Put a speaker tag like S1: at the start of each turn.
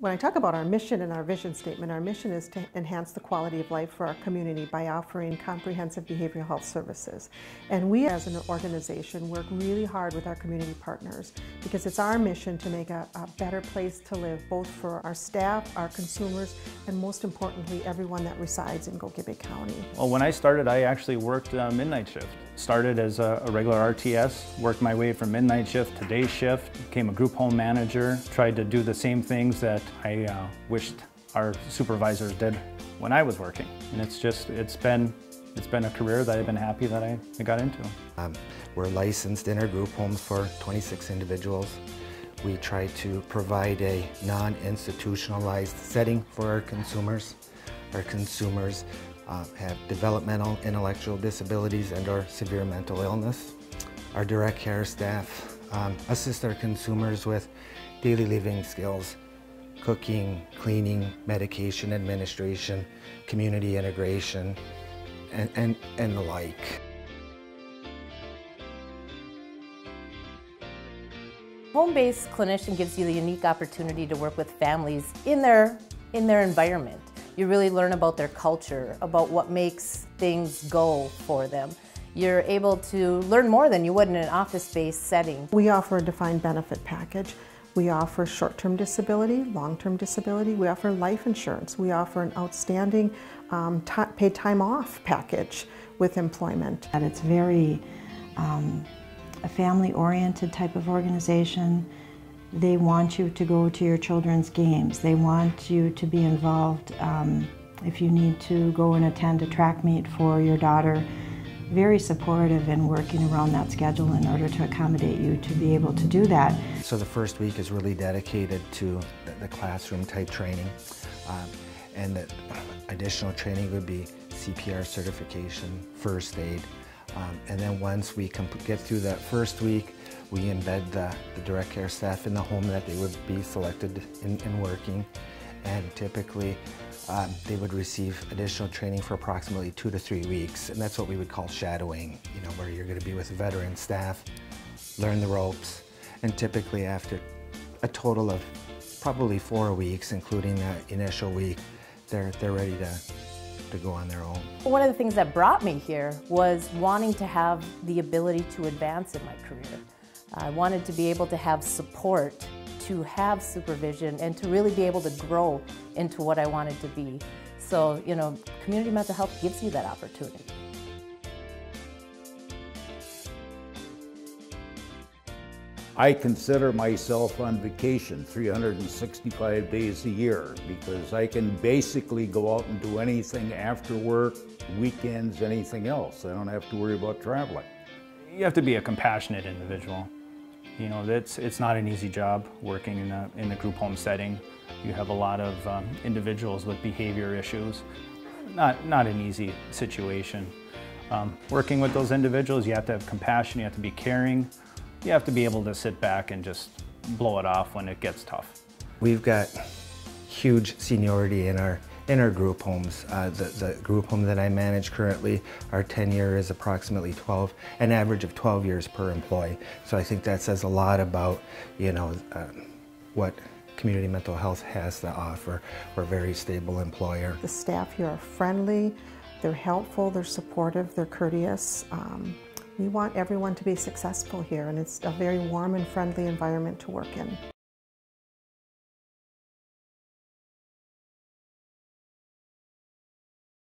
S1: When I talk about our mission and our vision statement, our mission is to enhance the quality of life for our community by offering comprehensive behavioral health services. And we as an organization work really hard with our community partners because it's our mission to make a, a better place to live both for our staff, our consumers, and most importantly, everyone that resides in Gogebic County.
S2: Well, when I started, I actually worked a midnight shift. Started as a, a regular RTS, worked my way from midnight shift to day shift, became a group home manager, tried to do the same things that I uh, wished our supervisors did when I was working. And it's just, it's been, it's been a career that I've been happy that I, I got into.
S3: Um, we're licensed in our group homes for 26 individuals. We try to provide a non-institutionalized setting for our consumers. Our consumers uh, have developmental intellectual disabilities and or severe mental illness. Our direct care staff um, assist our consumers with daily living skills cooking, cleaning, medication administration, community integration, and, and, and the like.
S4: Home-based clinician gives you the unique opportunity to work with families in their, in their environment. You really learn about their culture, about what makes things go for them. You're able to learn more than you would in an office-based setting.
S1: We offer a defined benefit package we offer short-term disability, long-term disability. We offer life insurance. We offer an outstanding um, paid time off package with employment.
S5: And it's very um, a family-oriented type of organization. They want you to go to your children's games. They want you to be involved. Um, if you need to go and attend a track meet for your daughter, very supportive in working around that schedule in order to accommodate you to be able to do that.
S3: So the first week is really dedicated to the classroom type training. Um, and the additional training would be CPR certification, first aid. Um, and then once we get through that first week, we embed the, the, direct care staff in the home that they would be selected in, in working. And typically, um, they would receive additional training for approximately two to three weeks, and that's what we would call shadowing, you know, where you're going to be with veteran staff, learn the ropes, and typically after a total of probably four weeks, including that initial week, they're, they're ready to, to go on their own.
S4: One of the things that brought me here was wanting to have the ability to advance in my career. I wanted to be able to have support to have supervision and to really be able to grow into what I wanted to be. So, you know, community mental health gives you that opportunity.
S6: I consider myself on vacation 365 days a year because I can basically go out and do anything after work, weekends, anything else. I don't have to worry about traveling.
S2: You have to be a compassionate individual. You know, it's, it's not an easy job working in a, in a group home setting. You have a lot of um, individuals with behavior issues. Not, not an easy situation. Um, working with those individuals, you have to have compassion, you have to be caring, you have to be able to sit back and just blow it off when it gets tough.
S3: We've got huge seniority in our in our group homes. Uh, the, the, group home that I manage currently, our tenure is approximately 12, an average of 12 years per employee. So I think that says a lot about, you know, uh, what community mental health has to offer. We're a very stable employer.
S1: The staff here are friendly, they're helpful, they're supportive, they're courteous. Um, we want everyone to be successful here and it's a very warm and friendly environment to work in.